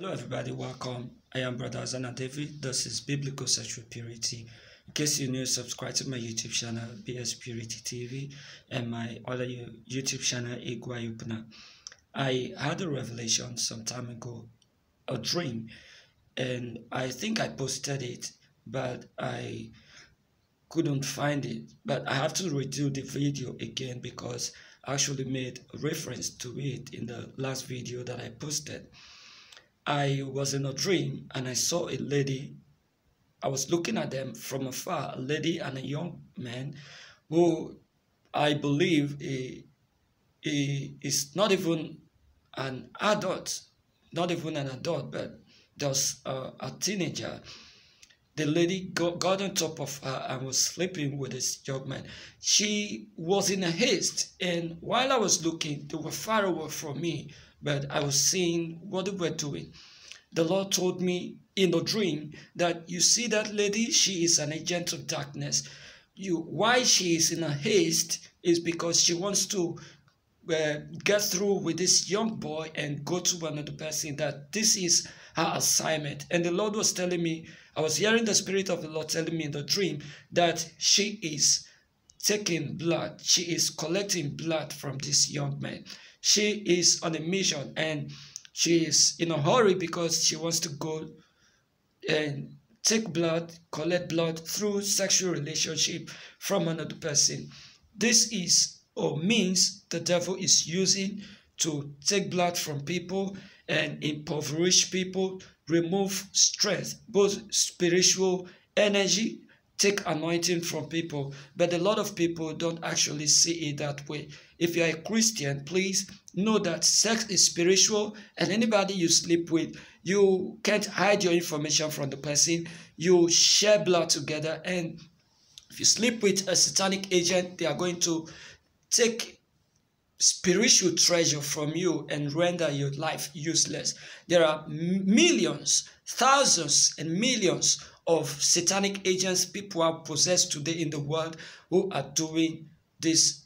Hello, everybody. Welcome. I am Brother Azana David. This is Biblical Sexual Purity. In case you're new, subscribe to my YouTube channel, BS Purity TV, and my other YouTube channel, Igwa Yupna. I had a revelation some time ago, a dream, and I think I posted it, but I couldn't find it. But I have to redo the video again because I actually made reference to it in the last video that I posted. I was in a dream and I saw a lady. I was looking at them from afar, a lady and a young man who I believe he, he is not even an adult, not even an adult, but just a, a teenager. The lady got, got on top of her and was sleeping with this young man. She was in a haste, and while I was looking, they were far away from me but I was seeing what they were doing. The Lord told me in a dream that you see that lady, she is an agent of darkness. You, why she is in a haste is because she wants to uh, get through with this young boy and go to another person that this is her assignment. And the Lord was telling me, I was hearing the Spirit of the Lord telling me in the dream that she is taking blood. She is collecting blood from this young man. She is on a mission and she is in a hurry because she wants to go and take blood, collect blood through sexual relationship from another person. This is or means the devil is using to take blood from people and impoverish people, remove strength, both spiritual energy take anointing from people, but a lot of people don't actually see it that way. If you're a Christian, please know that sex is spiritual, and anybody you sleep with, you can't hide your information from the person. You share blood together, and if you sleep with a satanic agent, they are going to take spiritual treasure from you and render your life useless. There are millions, thousands, and millions of satanic agents people are possessed today in the world who are doing this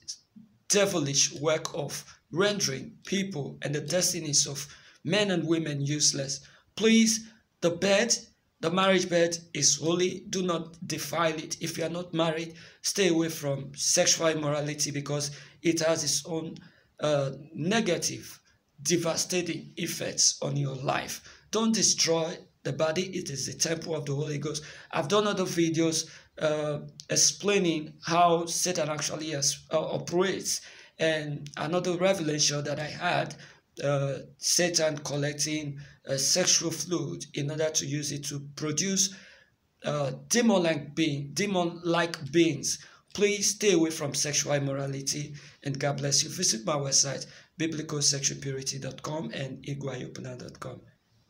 devilish work of rendering people and the destinies of men and women useless. Please, the bed, the marriage bed is holy. Do not defile it. If you are not married, stay away from sexual immorality because it has its own uh, negative, devastating effects on your life. Don't destroy the body it is the temple of the holy ghost i've done other videos uh, explaining how satan actually has, uh, operates and another revelation that i had uh, satan collecting sexual fluid in order to use it to produce uh, demon-like being demon-like beings please stay away from sexual immorality and god bless you visit my website biblicalsexualpurity.com and iguayopuna.com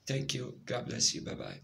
Thank you. God bless you. Bye bye.